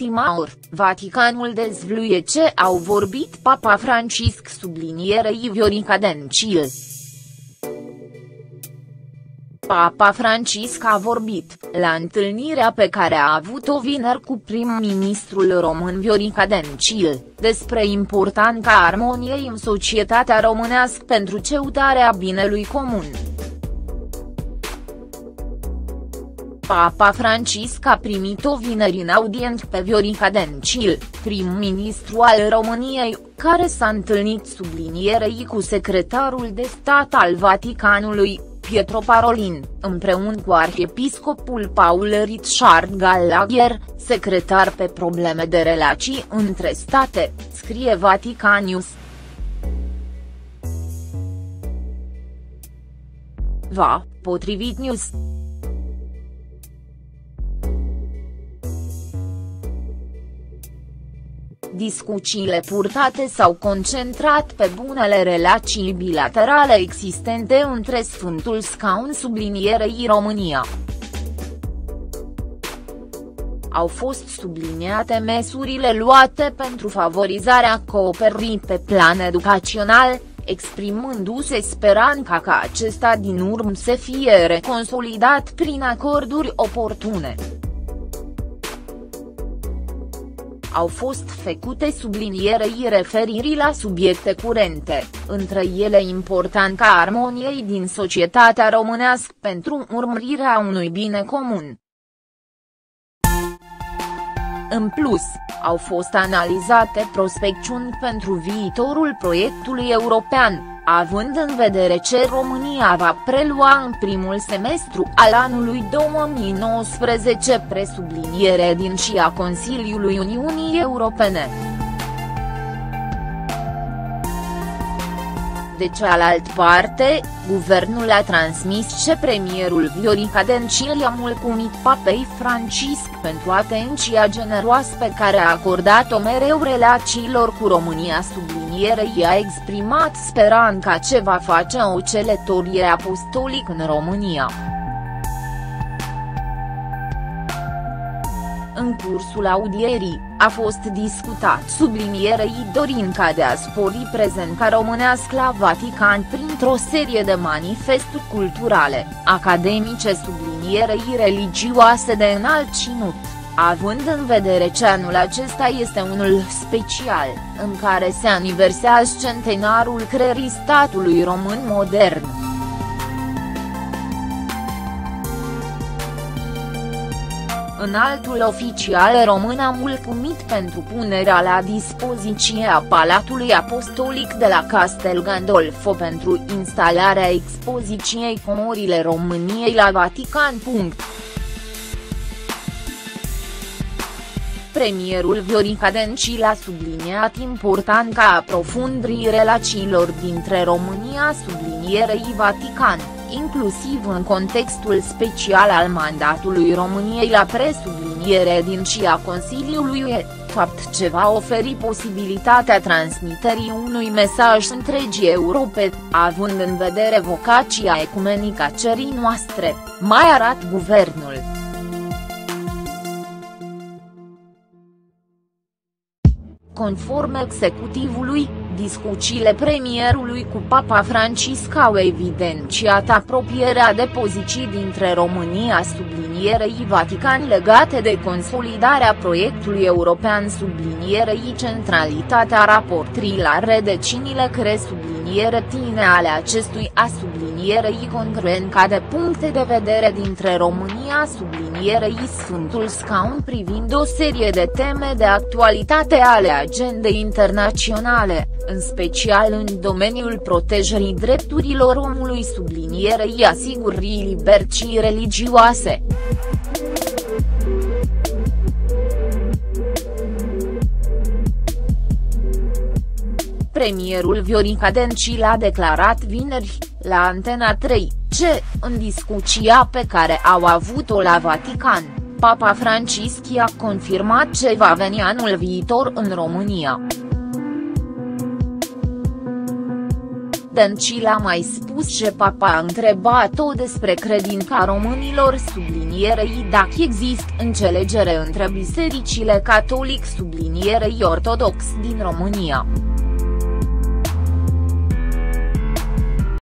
ultima oră, Vaticanul dezvluie ce au vorbit Papa Francisc sublinierei Viorica Dencil. Papa Francisc a vorbit, la întâlnirea pe care a avut-o vineri cu prim-ministrul român Viorica Dencil, despre importanța armoniei în societatea românească pentru ceutarea binelui comun. Papa Francisc a primit-o vineri în audient pe Viorica Dencil, prim-ministru al României, care s-a întâlnit sublinierei cu secretarul de stat al Vaticanului, Pietro Parolin, împreună cu arhiepiscopul Paul Richard Gallagher, secretar pe probleme de relații între state, scrie Vaticanius. Va, potrivit News. Discuțiile purtate s-au concentrat pe bunele relații bilaterale existente între Sfântul Scaun sublinierei România. Au fost subliniate măsurile luate pentru favorizarea cooperării pe plan educațional, exprimându-se speranța ca acesta din urmă să fie reconsolidat prin acorduri oportune. Au fost făcute sublinierei referirii la subiecte curente, între ele importanța armoniei din societatea românească pentru urmărirea unui bine comun. În plus, au fost analizate prospecțiuni pentru viitorul proiectului european, având în vedere ce România va prelua în primul semestru al anului 2019 presubliniere din și a Consiliului Uniunii Europene. De cealaltă parte, guvernul a transmis ce premierul Viorica Dencil i-a mulțumit papei Francisc pentru atenția generoasă pe care a acordat-o mereu relațiilor cu România sublinierei a exprimat speranța ce va face o celetorie apostolic în România. În cursul audierii, a fost discutat sublinierei dorinca de a spori prezența românească la Vatican printr-o serie de manifesturi culturale, academice sublinierei religioase de înalt cinut, având în vedere ce anul acesta este unul special, în care se aniversează centenarul creării statului român modern. Înaltul oficial român a mulțumit pentru punerea la dispoziție a Palatului Apostolic de la Castel Gandolfo pentru instalarea expoziției Comorile României la Vatican. Premierul Viorica Dencil a subliniat importanța aprofundării relațiilor dintre România sublinierei Vatican inclusiv în contextul special al mandatului României la presubliniere din și a Consiliului UE, fapt ce va oferi posibilitatea transmiterii unui mesaj întregii Europe, având în vedere vocația ecumenică a cerii noastre, mai arată guvernul. Conform executivului, Discuțiile premierului cu Papa Francisc au evidențiat apropierea de poziții dintre România sublinierei Vatican legate de consolidarea proiectului european sublinierei centralitatea raportării la redecinile cre subliniere tine ale acestui a sublinierei congruenca de puncte de vedere dintre România sublinierei Sfântul Scaun privind o serie de teme de actualitate ale agendei internaționale în special în domeniul protejării drepturilor omului sublinierei asigurării libertății religioase. Premierul Viorica Dencil a declarat vineri, la Antena 3, ce, în discuția pe care au avut-o la Vatican, Papa Francisc i-a confirmat ce va veni anul viitor în România. Videncil a mai spus ce papa a întrebat-o despre credința românilor sublinierei dacă există înțelegere între bisericile catolic sublinierei ortodox din România.